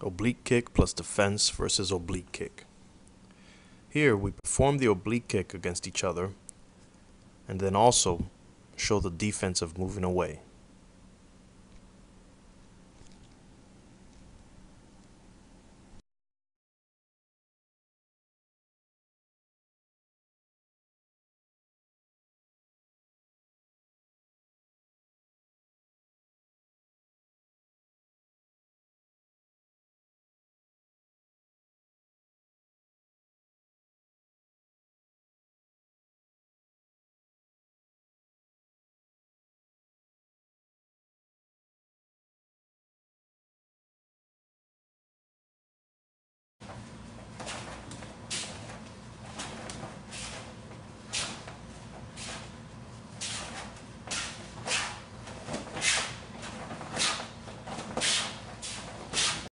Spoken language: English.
Oblique kick plus defense versus oblique kick. Here we perform the oblique kick against each other and then also show the defense of moving away.